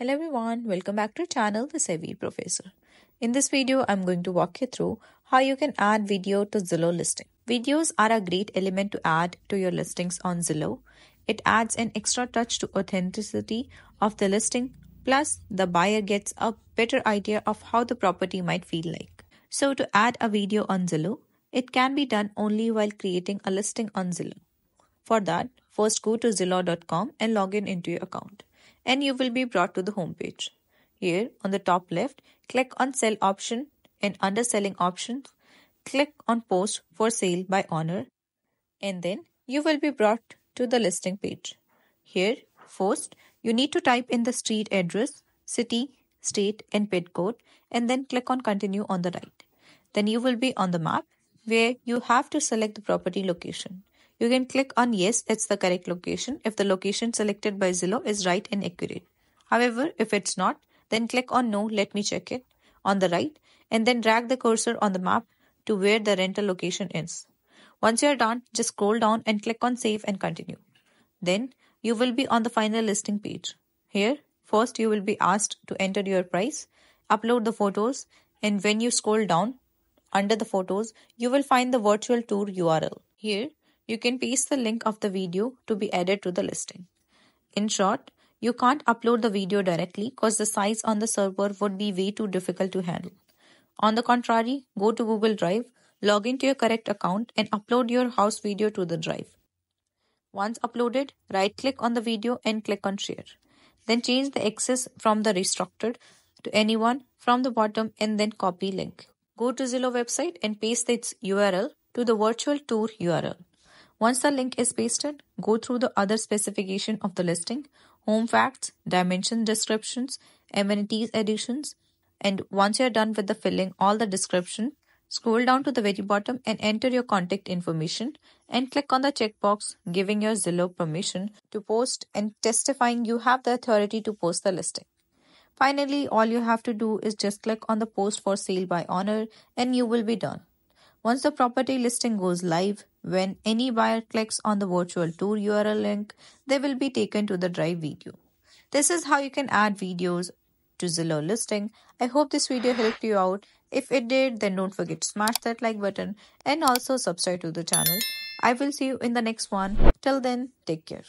Hello everyone, welcome back to channel The Savvy Professor. In this video, I'm going to walk you through how you can add video to Zillow listing. Videos are a great element to add to your listings on Zillow. It adds an extra touch to authenticity of the listing, plus the buyer gets a better idea of how the property might feel like. So to add a video on Zillow, it can be done only while creating a listing on Zillow. For that, first go to zillow.com and log in into your account and you will be brought to the home page. Here on the top left, click on sell option and under selling options, click on post for sale by owner and then you will be brought to the listing page. Here, first, you need to type in the street address, city, state and PIN code and then click on continue on the right. Then you will be on the map where you have to select the property location. You can click on yes, it's the correct location if the location selected by Zillow is right and accurate. However, if it's not, then click on no, let me check it on the right and then drag the cursor on the map to where the rental location is. Once you're done, just scroll down and click on save and continue. Then you will be on the final listing page. Here, first you will be asked to enter your price, upload the photos, and when you scroll down under the photos, you will find the virtual tour URL. Here, you can paste the link of the video to be added to the listing. In short, you can't upload the video directly because the size on the server would be way too difficult to handle. On the contrary, go to Google Drive, log into your correct account and upload your house video to the drive. Once uploaded, right click on the video and click on share. Then change the access from the restructured to anyone from the bottom and then copy link. Go to Zillow website and paste its URL to the virtual tour URL. Once the link is pasted, go through the other specification of the listing, home facts, dimension descriptions, amenities additions, and once you're done with the filling all the description, scroll down to the very bottom and enter your contact information and click on the checkbox giving your Zillow permission to post and testifying you have the authority to post the listing. Finally, all you have to do is just click on the post for sale by owner and you will be done. Once the property listing goes live, when any buyer clicks on the virtual tour URL link, they will be taken to the drive video. This is how you can add videos to Zillow listing. I hope this video helped you out. If it did, then don't forget to smash that like button and also subscribe to the channel. I will see you in the next one. Till then, take care.